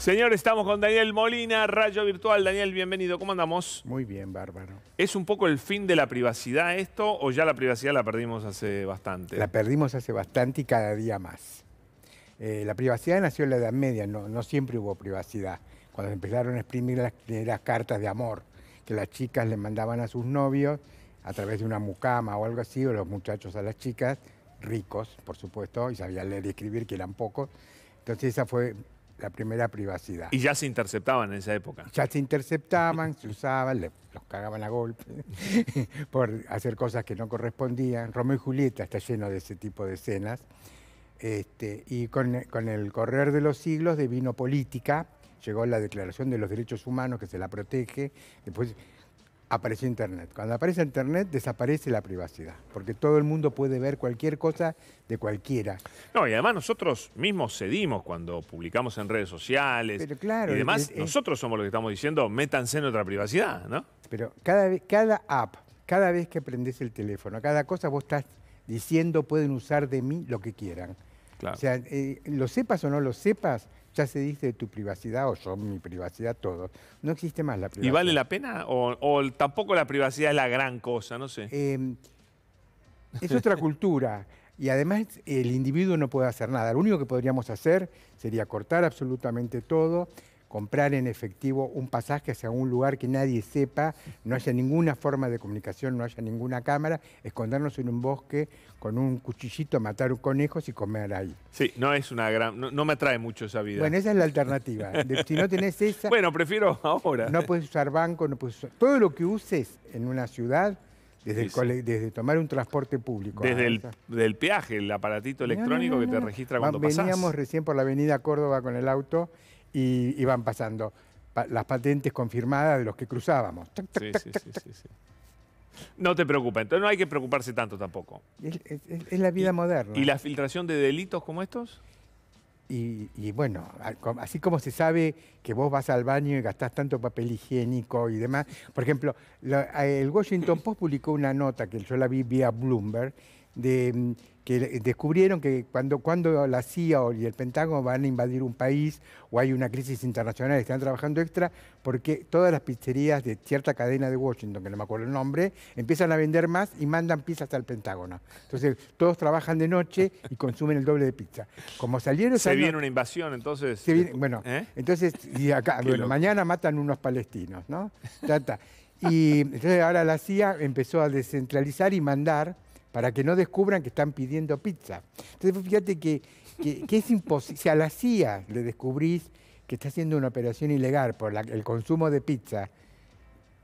Señor, estamos con Daniel Molina, Rayo Virtual. Daniel, bienvenido. ¿Cómo andamos? Muy bien, bárbaro. ¿Es un poco el fin de la privacidad esto o ya la privacidad la perdimos hace bastante? La perdimos hace bastante y cada día más. Eh, la privacidad nació en la Edad Media, no, no siempre hubo privacidad. Cuando empezaron a exprimir las primeras cartas de amor que las chicas le mandaban a sus novios a través de una mucama o algo así, o los muchachos a las chicas, ricos, por supuesto, y sabían leer y escribir, que eran pocos. Entonces esa fue la primera privacidad. Y ya se interceptaban en esa época. Ya se interceptaban, se usaban, le- los cagaban a golpe por hacer cosas que no correspondían. Romeo y Julieta está lleno de ese tipo de escenas. Este, y con, con el correr de los siglos devino política, llegó la Declaración de los Derechos Humanos que se la protege, después apareció Internet. Cuando aparece Internet desaparece la privacidad, porque todo el mundo puede ver cualquier cosa de cualquiera. No, y además nosotros mismos cedimos cuando publicamos en redes sociales Pero claro, y demás. es- es- nosotros somos los que estamos diciendo, métanse en nuestra privacidad, ¿no? Pero cada, vez- cada app, cada vez que prendes el teléfono, cada cosa vos estás diciendo pueden usar de mí lo que quieran. Claro. O sea, eh, lo sepas o no lo sepas, ya se dice de tu privacidad o yo mi privacidad, todo. No existe más la privacidad. ¿Y vale la pena? O, o tampoco la privacidad es la gran cosa? No sé. Eh, es otra cultura. Y además el individuo no puede hacer nada. Lo único que podríamos hacer sería cortar absolutamente todo, comprar en efectivo un pasaje hacia un lugar que nadie sepa, no haya ninguna forma de comunicación, no haya ninguna cámara, escondernos en un bosque con un cuchillito, matar conejos y comer ahí. Sí, no es una gran. No, no me atrae mucho esa vida. Bueno, esa es la alternativa. De- si no tenés esa, Bueno, prefiero ahora. no puedes usar banco, no puedes usar... Todo lo que uses en una ciudad, desde, el cole- desde tomar un transporte público. Desde a el del peaje, el aparatito No, no, electrónico no, que te registra cuando pasás. Veníamos recién por la avenida Córdoba con el auto y iban pasando pa- las patentes confirmadas de los que cruzábamos. Tac, tac, Sí, tac, sí, sí. No te preocupes, entonces no hay que preocuparse tanto tampoco. Es, es- es- es la vida moderna. ¿Y la filtración de delitos como estos? Y, y bueno, así como se sabe que vos vas al baño y gastás tanto papel higiénico y demás. Por ejemplo, la- el Washington Post publicó una nota que yo la vi vía Bloomberg, de, que descubrieron que cuando, cuando la CIA y el Pentágono van a invadir un país o hay una crisis internacional y están trabajando extra, porque todas las pizzerías de cierta cadena de Washington, que no me acuerdo el nombre, empiezan a vender más y mandan pizzas al Pentágono. Entonces, todos trabajan de noche y consumen el doble de pizza. Como salieron Se viene una invasión, entonces. se viene- bueno, ¿Eh? entonces, y acá, bueno, mañana matan unos palestinos, ¿no? Y entonces ahora la CIA empezó a descentralizar y mandar para que no descubran que están pidiendo pizza. Entonces fíjate que, que- que es imposible, si a la CIA le descubrís que está haciendo una operación ilegal por la- el consumo de pizza,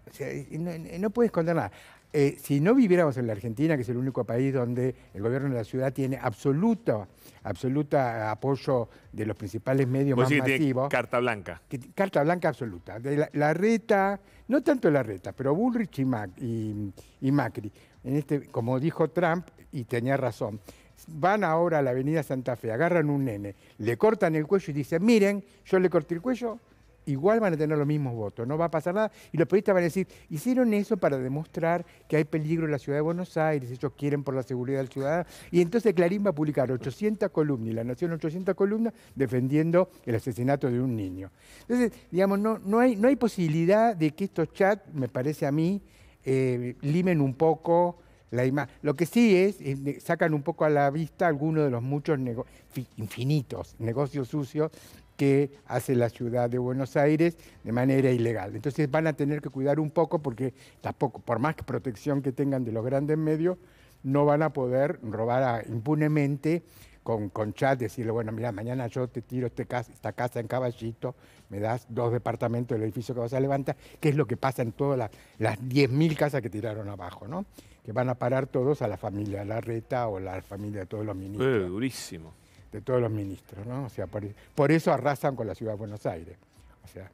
o sea, no, no puedes esconder nada. Eh, si no viviéramos en la Argentina, que es el único país donde el gobierno de la ciudad tiene absoluto, absoluta apoyo de los principales medios más masivos, carta blanca. que carta blanca absoluta. De la, la reta, no tanto la reta, pero Bullrich y, Mac- y- y Macri, en este, como dijo Trump, y tenía razón, van ahora a la avenida Santa Fe, agarran un nene, le cortan el cuello y dicen, miren, yo le corté el cuello, igual van a tener los mismos votos, no va a pasar nada. Y los periodistas van a decir, hicieron eso para demostrar que hay peligro en la ciudad de Buenos Aires, ellos quieren por la seguridad del ciudadano. Y entonces Clarín va a publicar 800 columnas, y La Nación 800 columnas, defendiendo el asesinato de un niño. Entonces, digamos, no, no, hay, no hay posibilidad de que estos chats, me parece a mí, eh, limen un poco la imagen. Lo que sí es, sacan un poco a la vista algunos de los muchos nego- fi- infinitos negocios sucios que hace la ciudad de Buenos Aires de manera ilegal. Entonces van a tener que cuidar un poco porque tampoco, por más protección que tengan de los grandes medios, no van a poder robar impunemente con, con chat, decirle, bueno, mira, mañana yo te tiro este esta casa en caballito, me das dos departamentos del edificio que vas a levantar, que es lo que pasa en todas las, las 10.000 casas que tiraron abajo, ¿no? Que van a parar todos a la familia Larreta o la familia de todos los Eh, ministros durísimo. de todos los ministros, ¿no? O sea, por, por eso arrasan con la ciudad de Buenos Aires. O sea.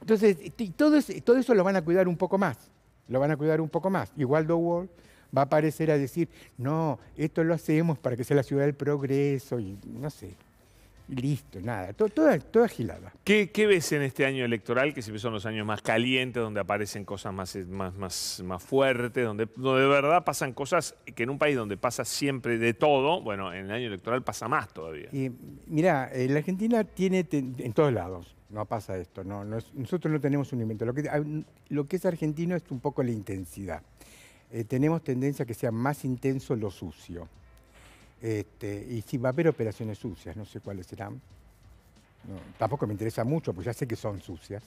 Entonces, todo, es- todo eso lo van a cuidar un poco más. Lo van a cuidar un poco más. Y Waldo Wall va a aparecer a decir, no, esto lo hacemos para que sea la ciudad del progreso y no sé. Listo, nada, to- toda, toda gilada. ¿Qué, qué ves en este año electoral, que siempre son los años más calientes, donde aparecen cosas más, eh, más, más, más fuertes, donde, donde de verdad pasan cosas que en un país donde pasa siempre de todo, bueno, en el año electoral pasa más todavía? Y mira, la Argentina tiene ten- en todos lados, no pasa esto, no, no es- nosotros no tenemos un invento. Lo que, hay- lo que es argentino es un poco la intensidad. Eh, tenemos tendencia a que sea más intenso lo sucio. Este, y sí, va a haber operaciones sucias, no sé cuáles serán. Tampoco me interesa mucho, porque ya sé que son sucias.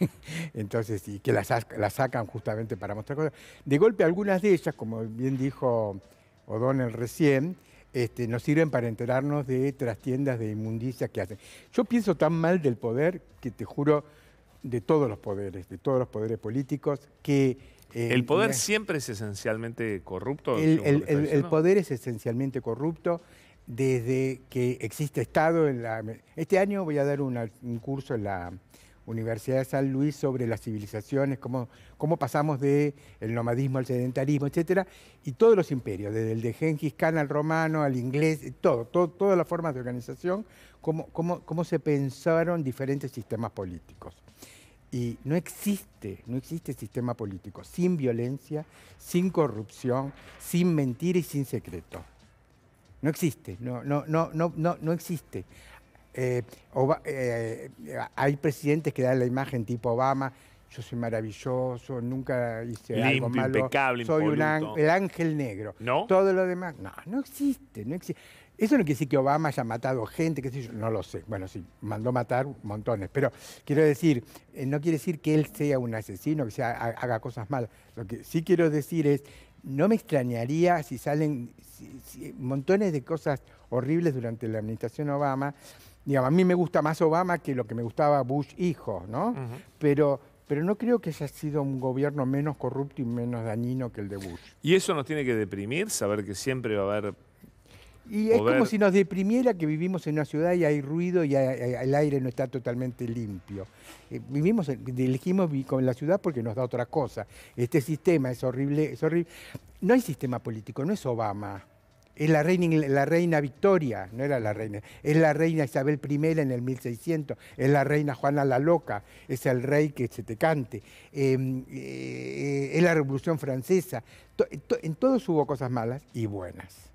Entonces, y que las, sac- las sacan justamente para mostrar cosas. De golpe, algunas de ellas, como bien dijo O'Donnell recién, este, nos sirven para enterarnos de trastiendas de inmundicia que hacen. Yo pienso tan mal del poder que te juro, de todos los poderes, de todos los poderes políticos, que... eh, ¿El poder siempre es esencialmente corrupto? el, poder es esencialmente corrupto desde que existe Estado. En la, este año voy a dar una- un curso en la Universidad de San Luis sobre las civilizaciones, cómo, cómo pasamos del nomadismo al sedentarismo, etcétera, y todos los imperios, desde el de Gengis Khan al romano, al inglés, todo, todo- todas las formas de organización, cómo, cómo, cómo se pensaron diferentes sistemas políticos. Y no existe, no existe sistema político sin violencia, sin corrupción, sin mentira y sin secreto. No existe, no, no, no, no, no, no existe. Eh, eh, hay presidentes que dan la imagen tipo Obama, yo soy maravilloso, nunca hice algo Limpio, malo, impecable, soy un el ángel negro. ¿No? Todo lo demás, no, no existe, no existe. Eso no quiere decir que Obama haya matado gente, qué sé yo, no lo sé. Bueno, sí, mandó matar montones, pero quiero decir, eh, no quiere decir que él sea un asesino, que sea, ha- haga cosas malas. Lo que sí quiero decir es, no me extrañaría si salen si- si- montones de cosas horribles durante la administración Obama. Digamos, a mí me gusta más Obama que lo que me gustaba Bush hijo, ¿no? Pero, pero no creo que haya sido un gobierno menos corrupto y menos dañino que el de Bush. ¿Y eso nos tiene que deprimir? Saber que siempre va a haber... Y es poder. como si nos deprimiera que vivimos en una ciudad y hay ruido y hay- hay- el aire no está totalmente limpio. Eh, vivimos, elegimos con la ciudad porque nos da otra cosa. Este sistema es horrible, es horrible. No hay sistema político, no es Obama. Es la reina, la reina Victoria, no era la reina, es la reina Isabel I en el 1600, es la reina Juana la Loca, es el rey que se te cante, eh, eh, es la Revolución Francesa. En todos hubo cosas malas y buenas.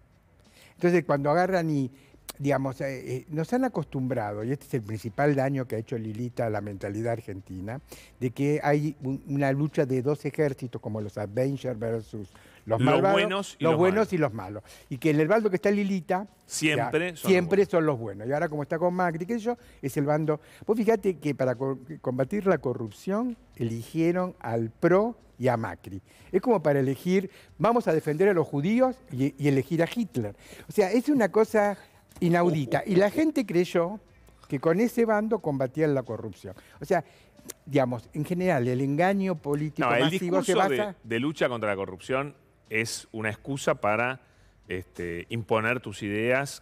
Entonces, cuando agarran y, digamos, eh, eh, nos han acostumbrado, y este es el principal daño que ha hecho Lilita a la mentalidad argentina, de que hay un- una lucha de dos ejércitos, como los Avengers versus los Los malvados, buenos y los los buenos malos. y los malos. Y que en el bando que está Lilita, Siempre ya, son los siempre buenos. son los buenos. Y ahora como está con Macri, qué sé yo, es el bando... Vos fíjate que para co- combatir la corrupción eligieron al PRO y a Macri. Es como para elegir, vamos a defender a los judíos y, y elegir a Hitler. O sea, es una cosa inaudita. Y la gente creyó que con ese bando combatían la corrupción. O sea, digamos, en general, el engaño político No, el masivo se discurso basa... de, de lucha contra la corrupción es una excusa para este, imponer tus ideas.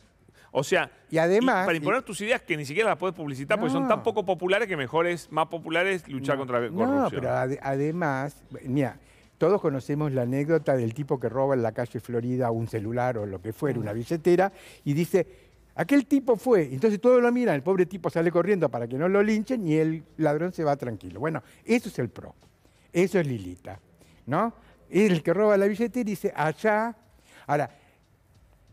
O sea, Y además- para imponer tus ideas que ni siquiera las puedes publicitar porque son No. tan poco populares que mejor es, más populares luchar contra la corrupción. No, pero ade- además, mira, todos conocemos la anécdota del tipo que roba en la calle Florida un celular o lo que fuera, una billetera, y dice, aquel tipo fue. Entonces todos lo miran, el pobre tipo sale corriendo para que no lo linchen y el ladrón se va tranquilo. Bueno, eso es el pro. Eso es Lilita, ¿no? Es el que roba la billetera y dice, allá. Ahora,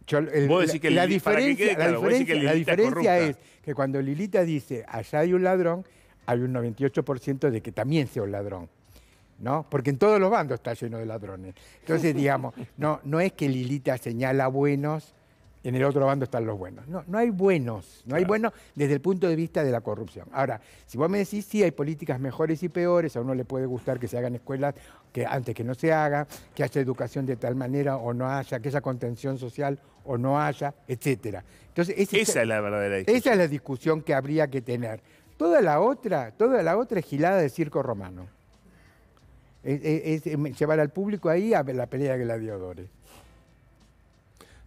yo- el- Vos decís que la, Lili- para que diferencia, la claro, vos decís que diferencia- la es que cuando Lilita dice, allá hay un ladrón, hay un 98% de que también sea un ladrón. ¿No? Porque en todos los bandos está lleno de ladrones. Entonces, digamos, no, no es que Lilita señala buenos, en el otro bando están los buenos. No, no hay buenos, no hay buenos desde el punto de vista de la corrupción. Ahora, si vos me decís, sí, hay políticas mejores y peores, a uno le puede gustar que se hagan escuelas que antes que no se haga, que haya educación de tal manera o no haya, que haya contención social o no haya, etcétera. Entonces, Esa es la verdadera discusión. esa es la discusión que habría que tener. Toda la otra, toda la otra es gilada de circo romano. Es, es- es llevar al público ahí a la pelea de gladiadores.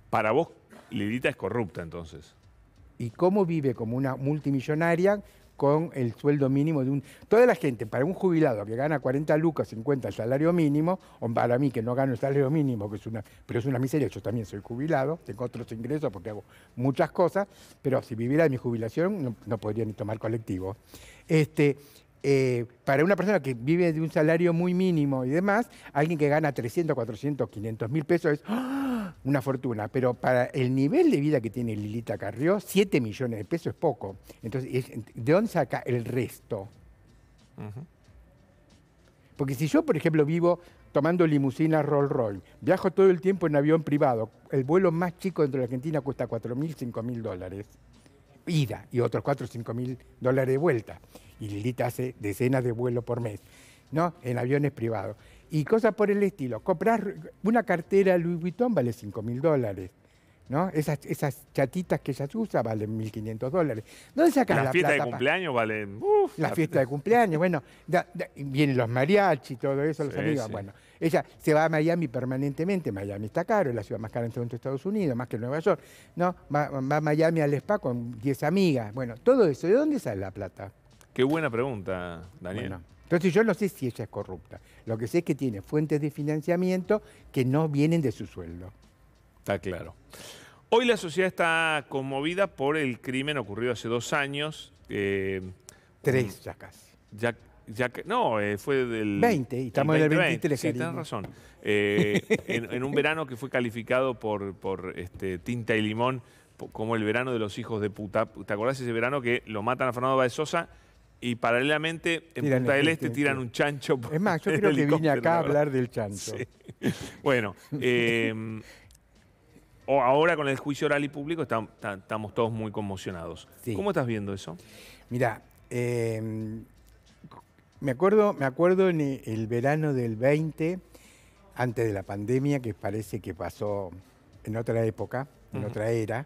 Para vos, Lilita es corrupta entonces. Y cómo vive como una multimillonaria con el sueldo mínimo de un... Toda la gente, para un jubilado que gana 40 lucas, 50 el salario mínimo, o para mí que no gano el salario mínimo, que es una, pero es una miseria, yo también soy jubilado, tengo otros ingresos porque hago muchas cosas, pero si viviera de mi jubilación no, podría ni tomar colectivo. Este, eh, para una persona que vive de un salario muy mínimo y demás, alguien que gana 300, 400, 500 mil pesos es ¡ah! una fortuna. Pero para el nivel de vida que tiene Lilita Carrió, 7 millones de pesos es poco. Entonces, ¿de dónde saca el resto? Porque si yo, por ejemplo, vivo tomando limusina Rolls Royce, viajo todo el tiempo en avión privado, el vuelo más chico dentro de Argentina cuesta 4 mil, 5 mil dólares. Ida y otros 4 o 5 mil dólares de vuelta y Lilita hace decenas de vuelos por mes, ¿no? En aviones privados. Y cosas por el estilo. Comprar una cartera Louis Vuitton vale 5 mil dólares. ¿no? Esas, esas chatitas que ella usa valen 1.500 dólares. ¿Dónde sacas la, la fiesta de cumpleaños vale... la, fiesta de cumpleaños, bueno, vienen los mariachi, todo eso, los amigos. Bueno, ella se va a Miami permanentemente. Miami está caro, es la ciudad más cara en Estados Unidos, más que Nueva York. ¿no? Va, va a Miami al spa con 10 amigas. Bueno, todo eso. ¿De dónde sale la plata? Qué buena pregunta, Daniel. entonces yo no sé si ella es corrupta. Lo que sé es que tiene fuentes de financiamiento que no vienen de su sueldo. Está claro. Hoy la sociedad está conmovida por el crimen ocurrido hace dos años. Eh, Tres ya casi. Ya, ya no, eh, fue del... 20, y estamos en el 23. Sí, tienes razón. Eh, en, un verano que fue calificado por, por este, Tinta y Limón como el verano de los hijos de puta. ¿Te acordás ese verano que lo matan a Fernando Baez Sosa y paralelamente en Punta del Este tiran un chancho. es más, yo creo que vine acá a hablar del chancho. Bueno, em, ahora con el juicio oral y público estamos todos muy conmocionados. ¿Cómo estás viendo eso? Mira, em, me acuerdo, me acuerdo en el verano del 20, antes de la pandemia, que parece que pasó en otra época, en otra era.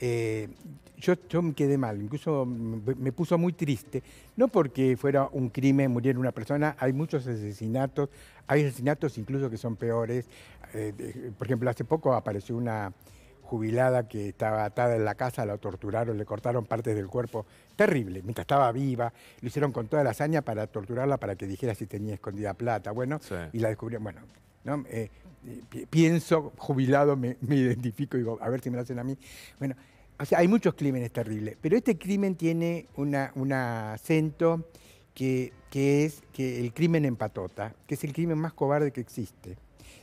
Eh, yo, me quedé mal, incluso me, puso muy triste, no porque fuera un crimen, muriera una persona, hay muchos asesinatos, hay asesinatos incluso que son peores. Eh, por ejemplo, hace poco apareció una jubilada que estaba atada en la casa, la torturaron, le cortaron partes del cuerpo, terrible, mientras estaba viva, lo hicieron con toda la hazaña para torturarla para que dijera si tenía escondida plata, bueno, y la descubrieron, bueno, Eh, pienso, jubilado, me, identifico y digo, a ver si me lo hacen a mí. Bueno, o sea, hay muchos crímenes terribles, pero este crimen tiene un acento que, es que el crimen en patota, que es el crimen más cobarde que existe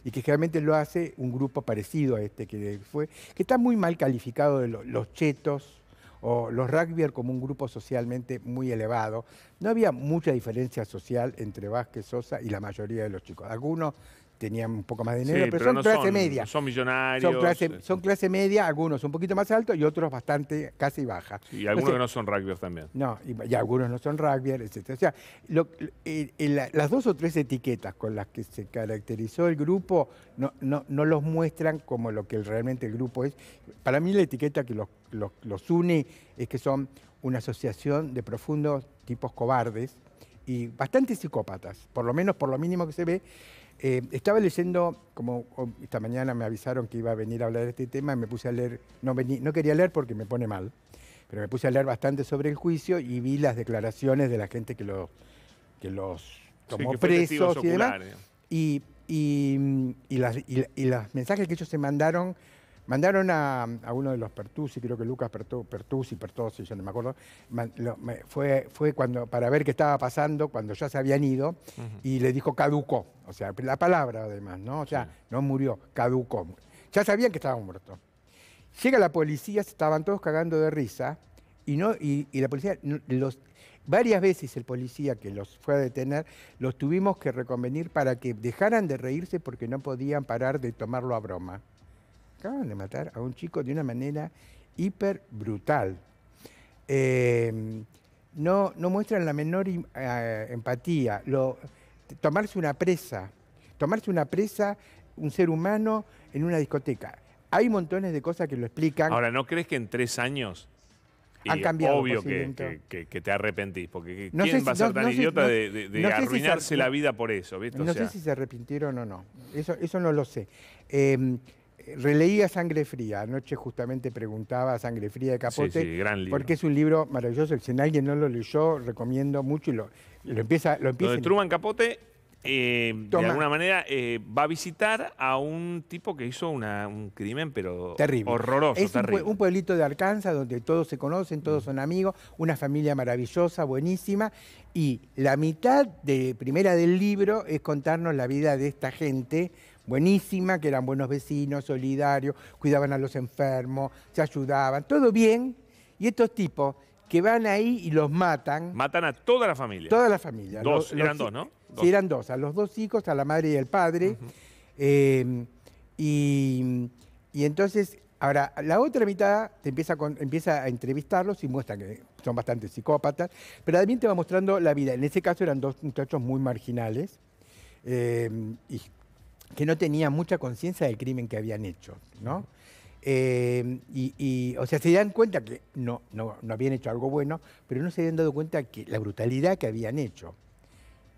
y que generalmente lo hace un grupo parecido a este que fue, que está muy mal calificado de los chetos o los rugbyers como un grupo socialmente muy elevado. No había mucha diferencia social entre Vázquez Sosa y la mayoría de los chicos. Algunos tenían un poco más de dinero, pero, son clase media. Son millonarios. Son clase, media, algunos un poquito más altos y otros bastante casi baja. Y algunos que no son rugby también. No, y, algunos no son rugby, etc. O sea, las dos o tres etiquetas con las que se caracterizó el grupo no, no, no, los muestran como lo que realmente el grupo es. Para mí la etiqueta que los, los, los une es que son una asociación de profundos tipos cobardes y bastante psicópatas, por lo menos por lo mínimo que se ve, eh, estaba leyendo, como esta mañana me avisaron que iba a venir a hablar de este tema, y me puse a leer, no, no quería leer porque me pone mal, pero me puse a leer bastante sobre el juilos y vi las declaraciones de la gente que, lo, que los tomó presos y demás. Y, y, y los mensajes que ellos se mandaron Mandaron a, uno de los Pertusi, creo que Lucas Pertusi, Pertosi, yo no me acuerdo, fue, fue cuando, para ver qué estaba pasando cuando ya se habían ido y le dijo caducó, o sea, la palabra además, ¿no? O sea, no murió, caducó. Ya sabían que estaba muerto. Llega la policía, estaban todos cagando de risa y, no, y, la policía, los, varias veces el policía que los fue a detener, los tuvimos que reconvenir para que dejaran de reírse porque no podían parar de tomarlo a broma. Acaban de matar a un chico de una manera hiper brutal. Eh, no, no muestran la menor eh, empatía. Lo, tomarse una presa, tomarse una presa, un ser humano en una discoteca. Hay montones de cosas que lo explican. Ahora, ¿no crees que en tres años han cambiado. Obvio que, te arrepentís, porque ¿quién va a ser tan idiota de, arruinarse la vida por eso? No sé si se arrepintieron o no, eso, eso no lo sé. Eh, Eh, releía Sangre Fría. Anoche justamente preguntaba Sangre Fría de Capote. Sí, sí, gran libro. Porque es un libro maravilloso. Si alguien no lo leyó, recomiendo mucho y lo, lo empieza. Lo empieza Lo de Truman Capote, eh, de alguna manera, eh, va a visitar a un tipo que hizo una- un crimen, pero Terrible. horroroso, Es terrible. un pueblito de Arkansas donde todos se conocen, todos son amigos, una familia maravillosa, buenísima. Y la mitad de primera del libro es contarnos la vida de esta gente buenísima, que eran buenos vecinos, solidarios, cuidaban a los enfermos, se ayudaban, todo bien. Y estos tipos que van ahí y los matan, Matan a toda la familia. toda la familia. Dos, Los- eran los- dos, ¿no? Dos. Sí, eran dos, a los dos hijos, a la madre y al padre. Eh, y, y entonces, ahora, la otra mitad te empieza, con- empieza a entrevistarlos y muestra que son bastante psicópatas, pero también te va mostrando la vida. En ese caso eran dos muchachos muy marginales eh, y que no tenían mucha conciencia del crimen que habían hecho, ¿no? Eh, y, y, o sea, se dan cuenta que no, no, no habían hecho algo bueno, pero no se habían dado cuenta que la brutalidad que habían hecho,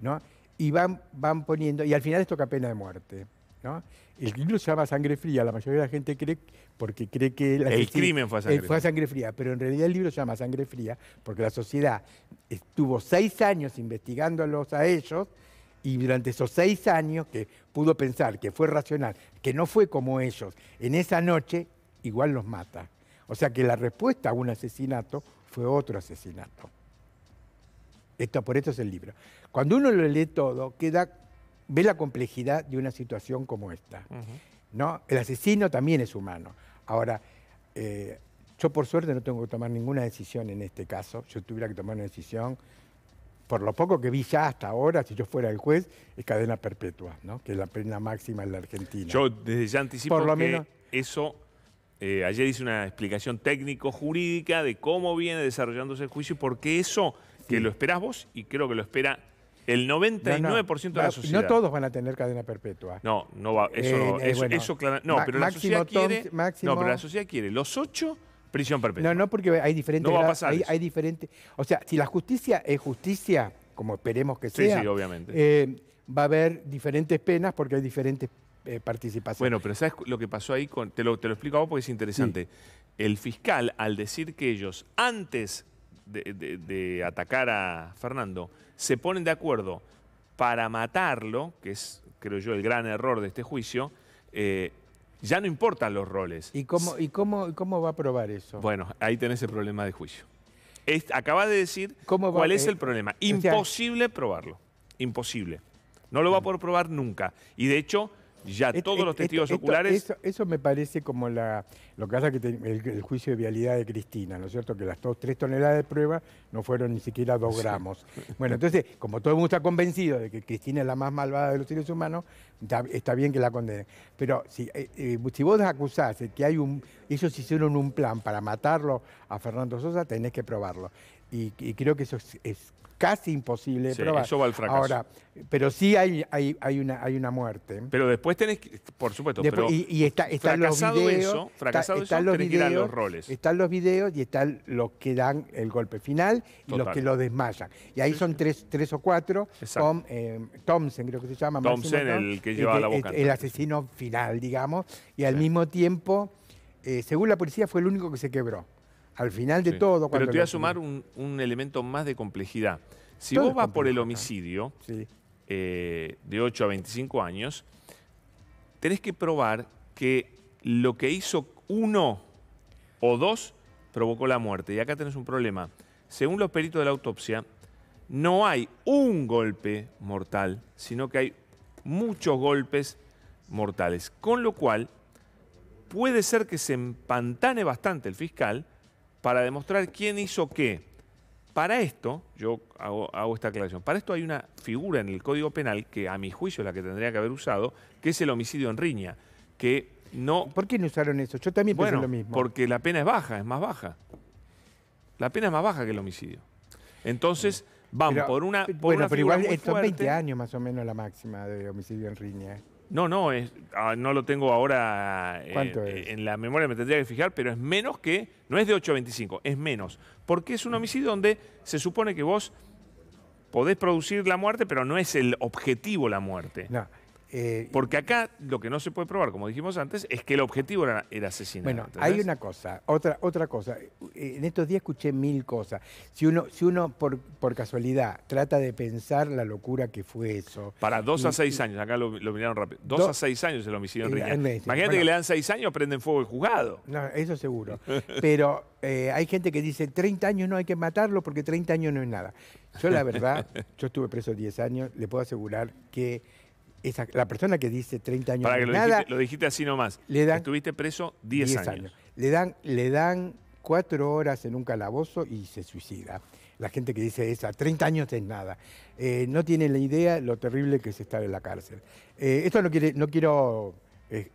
¿no? Y van, van poniendo, y al final esto toca pena de muerte, ¿no? El libro se llama Sangre Fría, la mayoría de la gente cree, porque cree que... El asesino- crimen fue a sangre eh, fue a fría. sangre fría, pero en realidad el libro se llama Sangre Fría, porque la sociedad estuvo seis años investigándolos a ellos, y durante esos seis años que pudo pensar que fue racional, que no fue como ellos, en esa noche igual los mata. O sea que la respuesta a un asesinato fue otro asesinato. Esto, por esto es el libro. Cuando uno lo lee todo, queda, ve la complejidad de una situación como esta. ¿no? El asesino también es humano. Ahora, eh, yo por suerte no tengo que tomar ninguna decisión en este caso. Yo tuviera que tomar una decisión, por lo poco que vi ya hasta ahora, si yo fuera el juez, es cadena perpetua, ¿no? que es la pena máxima en la Argentina. Yo desde ya anticipo Por lo que menos- eso, eh, ayer hice una explicación técnico-jurídica de cómo viene desarrollándose el juicio y por qué eso, que lo esperás vos y creo que lo espera el 99% de la sociedad. No todos van a tener cadena perpetua. No, no va, eso Eh, eh, eso, bueno, eso clara- no, ma- pero la sociedad quiere, Tom- máximo- no, pero la sociedad quiere los ocho, prisión perpetua. No, no, porque hay diferentes. No va a pasar hay, diferentes. O sea, si la justicia es justicia, como esperemos que Sí, sea, sí, obviamente. eh, va a haber diferentes penas porque hay diferentes eh, participaciones. Bueno, pero ¿sabes lo que pasó ahí? Con, te, lo, te lo explico a vos porque es interesante. El fiscal, al decir que ellos, antes de, de- de atacar a Fernando, se ponen de acuerdo para matarlo, que es, creo yo, el gran error de este juicio, eh, ya no importan los roles. ¿Y cómo, y cómo, cómo va a probar eso? Bueno, ahí tenés el problema de juicio. Es, acabas de decir ¿Cómo cuál es eh, el problema. o sea- Imposible probarlo. Imposible. No lo va a poder probar nunca. Y de hecho, ya todos los testigos esto- esto- oculares... Eso, eso me parece como la, lo que pasa que te- el, el juicio de vialidad de Cristina, ¿no es cierto? Que las dos, tres toneladas de prueba no fueron ni siquiera dos gramos. Bueno, entonces, como todo el mundo está convencido de que Cristina es la más malvada de los seres humanos, está, está bien que la condenen. Pero si, eh, eh, si vos acusás que hay un, ellos hicieron un plan para matarlo a Fernando Sosa, tenés que probarlo. Y, y creo que eso es, es casi imposible de Sí, probar. eso va al fracaso. Ahora, pero sí hay, hay, hay, una, hay una muerte. Pero después tenés que, por supuesto, Después- pero y, y está, están los fracasado videos, eso, está- fracasado están eso, los tenés que ir a los roles. Están los videos y están los que dan el golpe final y los que lo desmayan. Y ahí son tres, tres o cuatro. Tom, eh, Thompson creo que se llama. Thompson, Máximo el que lleva la boca El, asesino final, digamos. Y al mismo tiempo, eh, según la policía, fue el único que se quebró. Al final de Sí. todo. Pero cuando te voy a sumar un, un elemento más de complejidad. Si Todo vos vas por el homicidio Sí. eh, de 8 a 25 años, tenés que probar que lo que hizo uno o dos provocó la muerte. Y acá tenés un problema. Según los peritos de la autopsia, no hay un golpe mortal, sino que hay muchos golpes mortales. Con lo cual, puede ser que se empantane bastante el fiscal para demostrar quién hizo qué. Para esto, yo hago, hago esta aclaración, para esto hay una figura en el Código Penal que a mi juicio es la que tendría que haber usado, que es el homicidio en riña, que no... ¿Por qué no usaron eso? Yo también pensé Bueno, lo mismo. porque la pena es baja, es más baja. La pena es más baja que el homicidio. Entonces, van Pero- por una, por bueno, una pero figura igual muy eh, son 20 fuerte. años más o menos la máxima de homicidio en riña. No, no, es, ah, no lo tengo ahora eh, en la memoria, me tendría que fijar, pero es menos que, no es de 8 a 25, es menos. Porque es un homicidio donde se supone que vos podés producir la muerte, pero no es el objetivo la muerte. No. Eh, Porque acá lo que no se puede probar, como dijimos antes, es que el objetivo era, era asesinar. Bueno, ¿entendés? hay una cosa, otra, otra cosa. En estos días escuché mil cosas. Si uno, si uno por, por casualidad trata de pensar la locura que fue eso. Para dos a seis años, acá lo, lo miraron rápido. Dos Do- a seis años el homicidio en. Imagínate Bueno. que le dan seis años, prenden fuego el juzgado. No, eso seguro. Pero eh, hay gente que dice, 30 años no hay que matarlo porque 30 años no es nada. Yo la verdad, yo estuve preso 10 años, le puedo asegurar que esa, la persona que dice 30 años Para que lo nada, dijiste, lo dijiste así nomás. le dan Estuviste preso 10 años. Le dan, le dan cuatro horas en un calabozo y se suicida. La gente que dice esa, 30 años es nada. Eh, no tiene la idea lo terrible que es estar en la cárcel. Eh, esto no, quiere, no quiero... eh,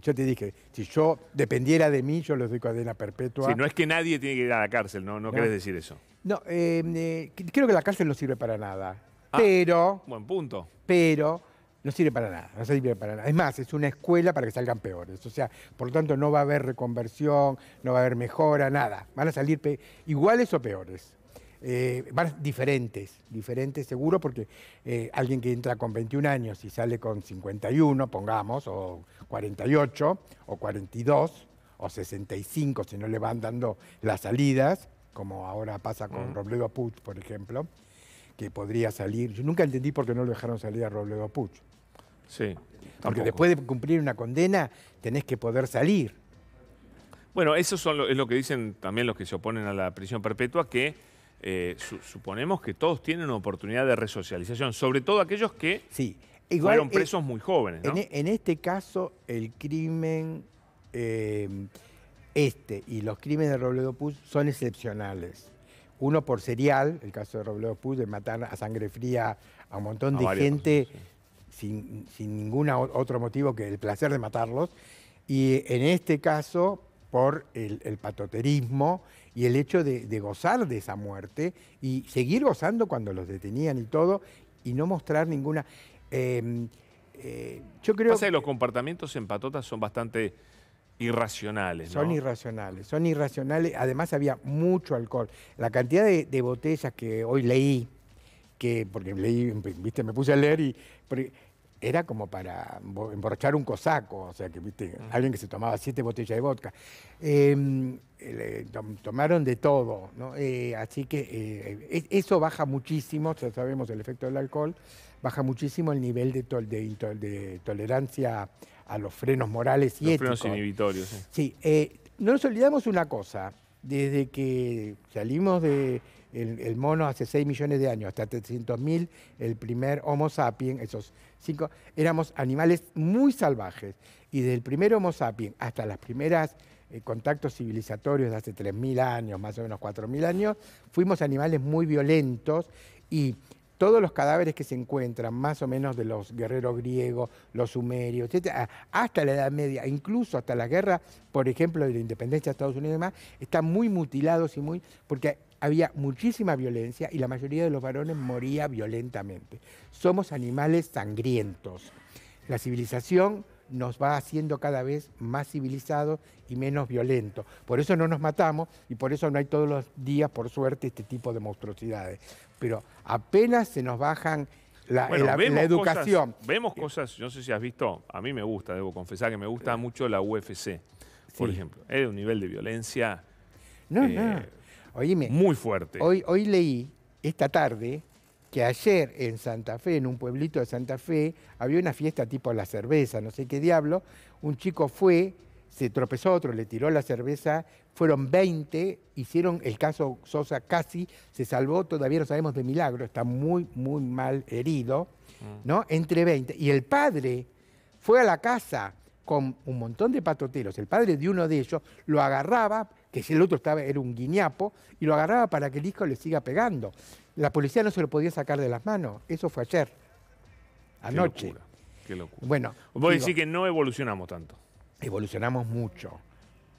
yo te dije, si yo dependiera de mí, yo les doy cadena perpetua. Sí, no es que nadie tiene que ir a la cárcel, no, no, No. querés decir eso. No, eh, eh, creo que la cárcel no sirve para nada. Ah. Pero, Buen punto. pero, no sirve para nada. No sirve para nada. Es más, es una escuela para que salgan peores. O sea, por lo tanto, no va a haber reconversión, no va a haber mejora, nada. Van a salir iguales o peores. Eh, van diferentes, diferentes seguro, porque eh, alguien que entra con 21 años y sale con 51, pongamos, o 48, o 42, o 65, si no le van dando las salidas, como ahora pasa con Mm. Robledo Puig, por ejemplo, que podría salir. Yo nunca entendí por qué no lo dejaron salir a Robledo Puig. Sí. Porque tampoco. después de cumplir una condena, tenés que poder salir. Bueno, eso son lo- es lo que dicen también los que se oponen a la prisión perpetua, que eh, su- suponemos que todos tienen una oportunidad de resocialización, sobre todo aquellos que Sí. fueron eh, presos muy jóvenes, ¿no? en, e- en este caso, el crimen eh, este y los crímenes de Robledo Puig son excepcionales. Uno por serial, el caso de Robledo Puig, de matar a sangre fría a un montón A de gente sin, sin ningún otro motivo que el placer de matarlos. Y en este caso, por el, el patoterismo y el hecho de, de gozar de esa muerte y seguir gozando cuando los detenían y todo, y no mostrar ninguna... eh, eh, yo creo Pasa que los comportamientos en patotas son bastante irracionales, ¿no? son irracionales, son irracionales. Además había mucho alcohol. La cantidad de, de botellas que hoy leí, que porque leí, viste, me puse a leer y era como para embo- emborrachar un cosaco, o sea que viste, alguien que se tomaba siete botellas de vodka. Eh, tom- tomaron de todo, ¿no? Eh, así que eh, es- eso baja muchísimo, ya sabemos el efecto del alcohol, baja muchísimo el nivel de, tol- de into- de tolerancia a los frenos morales y Los éticos. frenos inhibitorios. sí. Sí, eh, no nos olvidamos una cosa, desde que salimos de el, mono hace 6 millones de años hasta 300.000, el primer Homo sapiens, esos cinco, éramos animales muy salvajes. Y desde el primer Homo sapiens hasta los primeros contactos civilizatorios de hace 3.000 años, más o menos 4.000 años, fuimos animales muy violentos y todos los cadáveres que se encuentran, más o menos de los guerreros griegos, los sumerios, etcétera, hasta la Edad Media, incluso hasta la guerra, por ejemplo, de la independencia de Estados Unidos y demás, están muy mutilados y muy. porque había muchísima violencia y la mayoría de los varones moría violentamente. Somos animales sangrientos. La civilización nos va haciendo cada vez más civilizados y menos violentos. Por eso no nos matamos y por eso no hay todos los días, por suerte, este tipo de monstruosidades. Pero apenas se nos bajan la, Bueno, la- vemos la educación. Cosas, vemos cosas, yo no sé si has visto, a mí me gusta, debo confesar que me gusta mucho la UFC, por Sí. ejemplo. Es de un nivel de violencia No, eh, no. Oíme, muy fuerte. Hoy, hoy leí, esta tarde, que ayer en Santa Fe, en un pueblito de Santa Fe, había una fiesta tipo la cerveza, no sé qué diablo. Un chico fue, se tropezó otro, le tiró la cerveza, fueron 20, hicieron el caso Sosa casi, se salvó, todavía no sabemos de milagro, está muy, muy mal herido, ¿no? Entre 20. Y el padre fue a la casa con un montón de patoteros. El padre de uno de ellos lo agarraba, que si el otro estaba, era un guiñapo, y lo agarraba para que el hijo le siga pegando. La policía no se lo podía sacar de las manos. Eso fue ayer, Qué anoche. locura, qué locura. Bueno, Vos digo, decís que no evolucionamos tanto. evolucionamos mucho,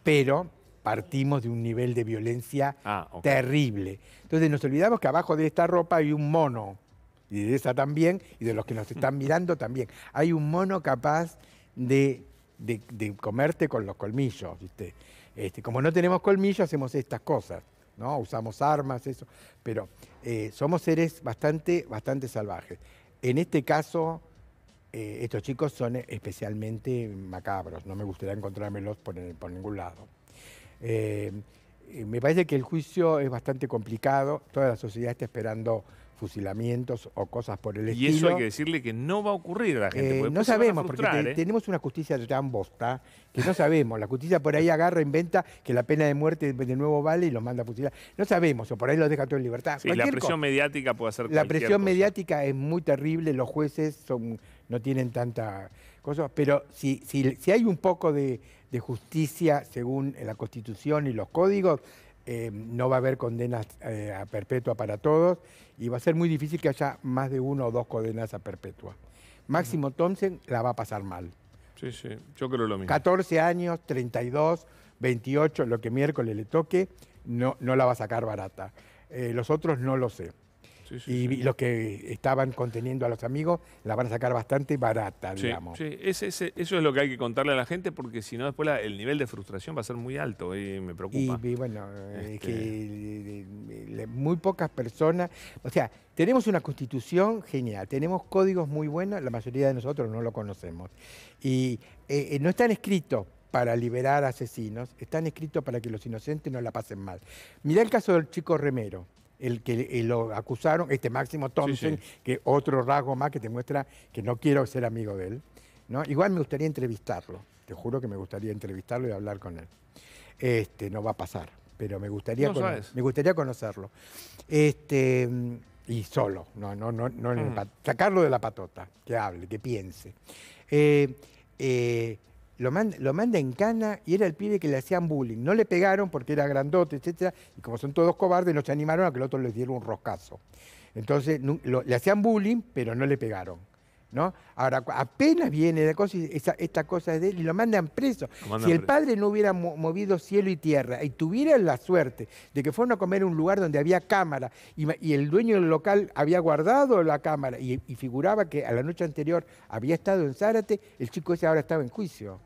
pero partimos de un nivel de violencia Ah, terrible. Entonces nos olvidamos que abajo de esta ropa hay un mono, y de esa también, y de los que nos están mirando también. Hay un mono capaz de, de- de comerte con los colmillos, ¿viste? Este, como no tenemos colmillos, hacemos estas cosas, ¿no? Usamos armas, eso, pero eh, somos seres bastante, bastante salvajes. En este caso, eh, estos chicos son especialmente macabros, no me gustaría encontrármelos por, por ningún lado. Eh, me parece que el juicio es bastante complicado, toda la sociedad está esperando fusilamientos o cosas por el estilo. Y eso hay que decirle que no va a ocurrir a la gente. Eh, no sabemos, porque ¿eh? tenemos una justicia tan bosta que no sabemos. La justicia por ahí agarra, inventa que la pena de muerte de nuevo vale y los manda a fusilar. No sabemos, o por ahí los deja todo en libertad. Sí, la presión mediática puede ser La presión mediática es muy terrible, los jueces son, no tienen tanta cosa, pero si, si, si hay un poco de, de justicia según la Constitución y los códigos, eh, no va a haber condenas eh, a perpetua para todos y va a ser muy difícil que haya más de uno o dos condenas a perpetua. Máximo Thompson la va a pasar mal. Sí, sí, yo creo lo mismo. 14 años, 32, 28, lo que miércoles le toque, no, no la va a sacar barata. Eh, los otros no lo sé y los que estaban conteniendo a los amigos la van a sacar bastante barata, digamos. Sí, eso es lo que hay que contarle a la gente porque si no después el nivel de frustración va a ser muy alto y me preocupa. Y, bueno, es que este muy pocas personas, o sea, tenemos una constitución genial, tenemos códigos muy buenos, la mayoría de nosotros no lo conocemos. Y eh, eh, no están escritos para liberar asesinos, están escritos para que los inocentes no la pasen mal. Mirá el caso del chico Remero el que lo acusaron, este Máximo Thompson, que otro rasgo más que te muestra que no quiero ser amigo de él. ¿no? Igual me gustaría entrevistarlo, te juro que me gustaría entrevistarlo y hablar con él. Este, no va a pasar, pero me gustaría, me gustaría conocerlo. Este, y solo, no, no, no, no mm. sacarlo de la patota, que hable, que piense. Eh, eh, lo manda, en cana y era el pibe que le hacían bullying. No le pegaron porque era grandote, etcétera, y como son todos cobardes, no se animaron a que el otro les diera un roscazo. Entonces le hacían bullying, pero no le pegaron. ¿No? Ahora, apenas viene la cosa, esta cosa de él y lo mandan preso. si el padre no hubiera movido cielo y tierra y tuviera la suerte de que fueron a comer en un lugar donde había cámara y, el dueño del local había guardado la cámara y, figuraba que a la noche anterior había estado en Zárate, el chico ese ahora estaba en juicio.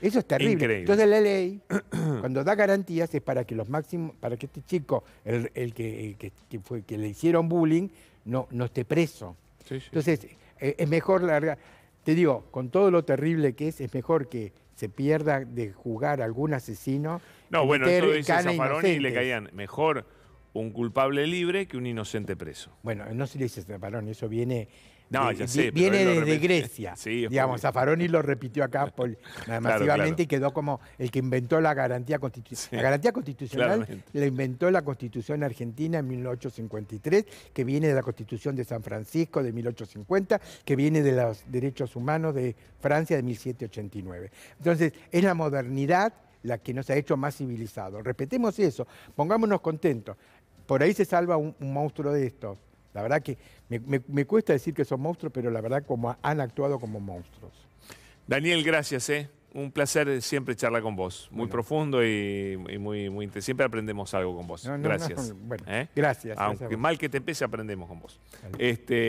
Eso es terrible. Entonces la ley, cuando da garantías, es para que los máximos, para que este chico, el, que, fue, que le hicieron bullying, no, no esté preso. Entonces, eh, es mejor largar. Te digo, con todo lo terrible que es, es mejor que se pierda de jugar algún asesino. No, bueno, eso dice Zaffaroni y le caían mejor un culpable libre que un inocente preso. Bueno, no se le dice Zaffaroni, eso viene no, ya sé, viene desde Grecia. Sí, digamos, Zaffaroni lo repitió acá masivamente y quedó como el que inventó la garantía constitucional. La garantía constitucional la inventó la Constitución Argentina en 1853, que viene de la Constitución de San Francisco de 1850, que viene de los derechos humanos de Francia de 1789. Entonces, es la modernidad la que nos ha hecho más civilizados. Respetemos eso, pongámonos contentos. Por ahí se salva un monstruo de estos la verdad que me, cuesta decir que son monstruos, pero la verdad como han actuado como monstruos. Daniel, gracias. ¿eh? Un placer siempre charlar con vos. Muy profundo y, muy, muy Siempre aprendemos algo con vos. gracias. bueno, ¿Eh? Gracias. Aunque mal que te pese, aprendemos con vos. Este,